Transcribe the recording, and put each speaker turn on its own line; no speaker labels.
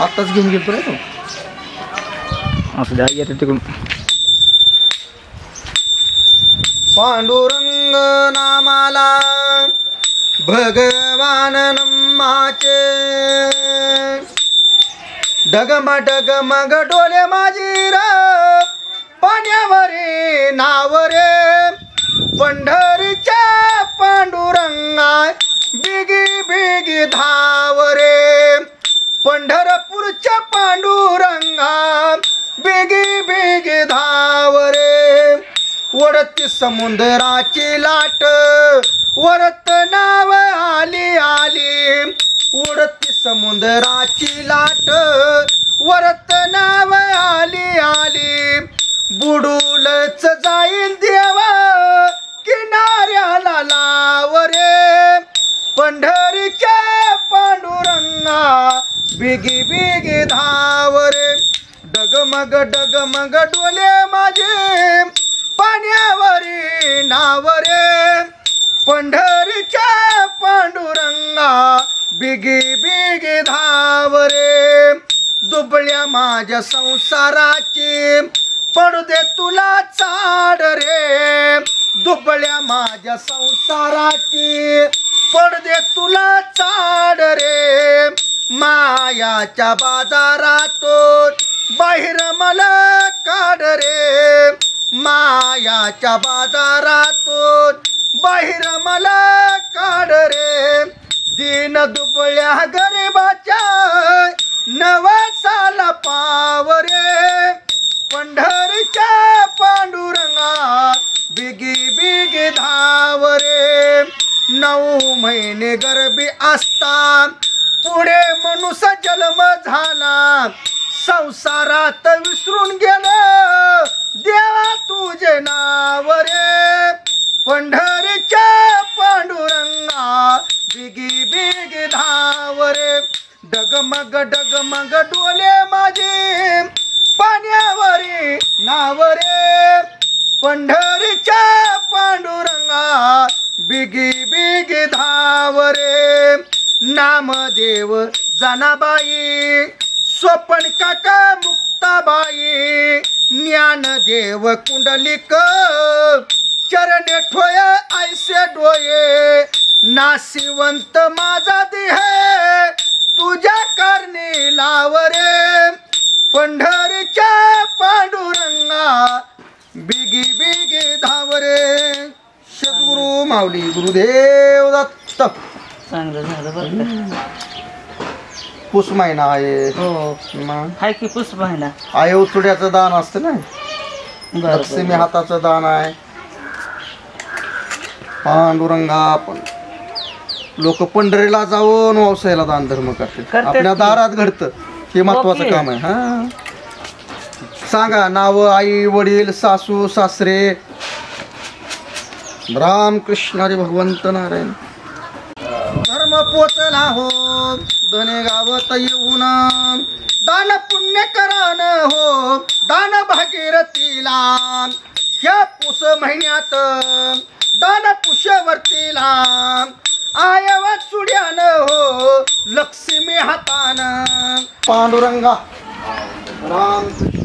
आत्ताच घेऊन गेलो रे तो.
असू द्या येते तिकडून.
पांडुरंग नामाला भगवान नमाचे डगम डगमग डोले माझी र पाण्यावरे नाव रे पंढरीच्या पांडुरंगा बिगी बिगी धावरे. पंढरपूरच्या पांडुरंगा बिगी बिगी धावरे. वरती समुद्राची लाट वरत नाव आली आली. उडती समुद्राची लाट किनाऱ्याला लाव रे पंढरीच्या पांडुरंगा बिगी बिगी धाव रे डगमग डगमग डोले माझे पाण्यावरी नाव रे पंढरीच्या पांडुरंगा बिगी बिगी धाव रे दुबळ्या माझ्या संसाराची पडू दे तुला चाड रे. दुबळ्या माझ्या संसाराची. पडदे तुला चाड रे. मायाच्या बाजारातून बाहेर मला काढ रे. मायाच्या बाजारातून बाहेर मला काढ रे. दिन दुबळ्या गरीबाच्या नऊ महिने गरबी असता पुढे मनुष्य जन्म झाला. संसारात विसरून गेलं. देवा तुझे नाव रे. पंढरीच्या पांडुरंगा बिगी बिगी धाव रे. डगमग डगमग डोले माझे. पाण्यावरी नाव रे. पंढरीच्या पांडुरंगा बिगी नामदेव जनाबाई स्वपन काका मुक्ताबाई ज्ञानदेव कुंडलिक चरणे ठोय ऐसे डोये नाशिवंत माझा देह तुझ्या करणी लावरे पंढरीच्या पांडुरंगा बिगी बिगी धावरे. सद्गुरु माऊली गुरुदेव दत्त.
चांगलं झालं बरं का.
पुस महिना आहे.
हो.
मग?
हाय की पुष्प आहे ना
आहे उचुड्याचं दान असतं ना?
बरं
लक्ष्मी हाताचं दान आहे. पांडुरंगा आपण. लोक पंढरीला जाऊन व्यवसायाला दान धर्म करतात.
करतात
आपल्या
की.
दारात घडतं. हे महत्वाचं
ओके.
काम आहे हा. सांगा नाव आई वडील सासू सासरे. राम कृष्ण हरी भगवंत नारायण. धर्म पोचला हो धने गावत येऊन. दान पुण्य करान हो दान भागीरथीला. या पुस महिन्यात दान पुष्यवर्तीला. आयवा सुड्यान हो लक्ष्मी हातान. पांडुरंगा. राम. कृष्ण